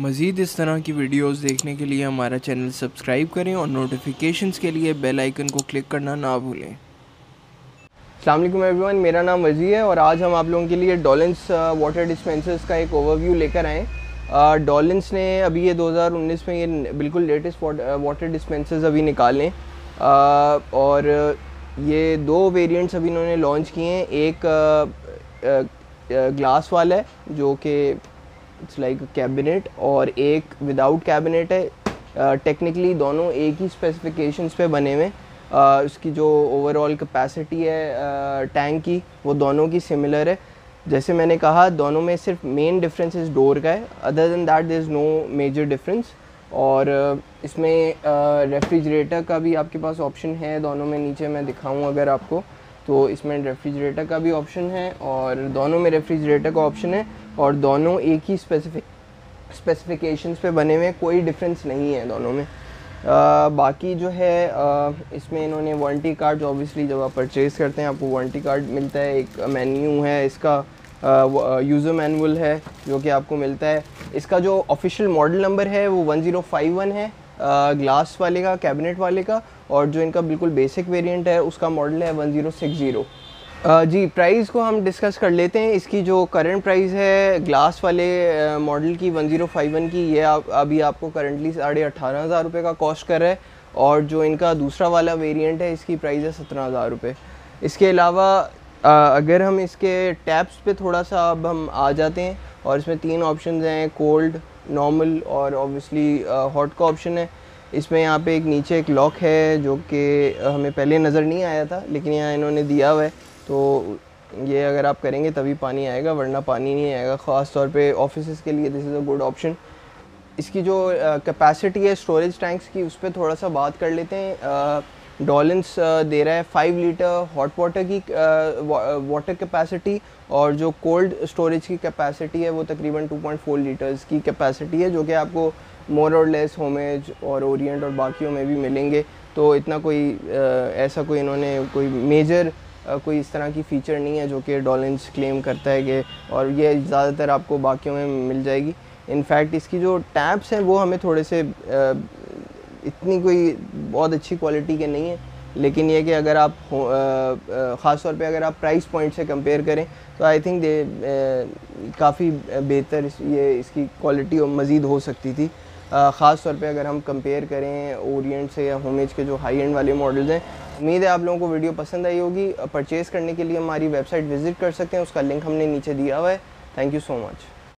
मज़ीद इस तरह की वीडियोस देखने के लिए हमारा चैनल सब्सक्राइब करें और नोटिफिकेशंस के लिए बेल आइकन को क्लिक करना ना भूलें। अल्लाम एवरीवन, मेरा नाम वजी है और आज हम आप लोगों के लिए डॉलेंस वाटर डिस्पेंसर्स का एक ओवरव्यू लेकर आएँ। डॉलेंस ने अभी ये 2019 में ये बिल्कुल लेटेस्ट वाटर डिस्पेंसर्स अभी निकाले और ये दो वेरिएंट्स अभी इन्होंने लॉन्च किए हैं। एक ग्लास वाला है, जो कि इट्स लाइक कैबिनेट और एक विदाउट कैबिनेट है। टेक्निकली दोनों एक ही स्पेसिफिकेशंस पे बने हुए। उसकी जो ओवरऑल कैपेसिटी है टैंक की, वो दोनों की सिमिलर है। जैसे मैंने कहा, दोनों में सिर्फ़ मेन डिफरेंस इस डोर का है। Other than that there is no major difference और इसमें रेफ्रिजरेटर का भी आपके पास ऑप्शन है। दोनों में नीचे मैं दिखाऊँ अगर आपको। तो इसमें रेफ्रिजरेटर का भी ऑप्शन है और दोनों में रेफ्रिजरेटर का ऑप्शन है और दोनों एक ही स्पेसिफिक स्पेसिफिकेशंस पे बने हुए कोई डिफरेंस नहीं है दोनों में। आ, बाकी जो है आ, इसमें इन्होंने वारंटी कार्ड ऑब्वियसली जब आप परचेज़ करते हैं आपको वारंटी कार्ड मिलता है एक मेन्यू है इसका यूज़र मैनुअल है जो कि आपको मिलता है। इसका जो ऑफिशियल मॉडल नंबर है वो 1051 है। ग्लास वाले का कैबिनेट वाले का, और जो इनका बिल्कुल बेसिक वेरिएंट है, उसका मॉडल है 1060 जी प्राइस को हम डिस्कस कर लेते हैं। इसकी जो करंट प्राइस है ग्लास वाले मॉडल की 1051 की, ये आप, अभी आपको करंटली साढ़े अठारह हज़ार रुपये का कॉस्ट कर रहा है। और जो इनका दूसरा वाला वेरिएंट है, इसकी प्राइस है सत्रह हज़ार रुपये इसके अलावा अगर हम इसके टैप्स पे थोड़ा सा अब हम आ जाते हैं, और इसमें तीन ऑप्शन हैं कोल्ड नॉर्मल और ऑब्वियसली हॉट का ऑप्शन है। इसमें यहाँ पे एक नीचे एक लॉक है जो कि हमें पहले नज़र नहीं आया था लेकिन यहाँ इन्होंने दिया हुआ है। तो ये अगर आप करेंगे तभी पानी आएगा वरना पानी नहीं आएगा। ख़ास तौर पे ऑफ़िस के लिए this is a good option इसकी जो कैपेसिटी uh, है स्टोरेज टैंक्स की उस पर थोड़ा सा बात कर लेते हैं। डॉलेंस uh, दे रहा है फाइव लीटर हॉट वाटर की वाटर कैपेसिटी और जो कोल्ड स्टोरेज की कैपेसिटी है वो तकरीबन 2.4 लीटर्स की कैपेसिटी है जो कि आपको मोर और लेस होमेज और ओरिएंट और बाकियों में भी मिलेंगे। तो इतना कोई uh, ऐसा कोई इन्होंने कोई मेजर कोई इस तरह की फ़ीचर नहीं है जो कि डॉलेंस क्लेम करता है कि और ये ज़्यादातर आपको बाकियों में मिल जाएगी। इनफैक्ट इसकी जो टैप्स हैं वो हमें थोड़े से इतनी कोई बहुत अच्छी क्वालिटी के नहीं है। लेकिन ये कि अगर आप ख़ास तौर पे अगर आप प्राइस पॉइंट से कंपेयर करें तो आई थिंक दे काफ़ी बेहतर ये इसकी क्वालिटी और मज़ीद हो सकती थी। ख़ास तौर पे अगर हम कंपेयर करें ओरिएंट से या होमेज के जो हाई एंड वाले मॉडल्स हैं, उम्मीद है आप लोगों को वीडियो पसंद आई होगी। परचेज़ करने के लिए हमारी वेबसाइट विज़िट कर सकते हैं, उसका लिंक हमने नीचे दिया हुआ है। Thank you so much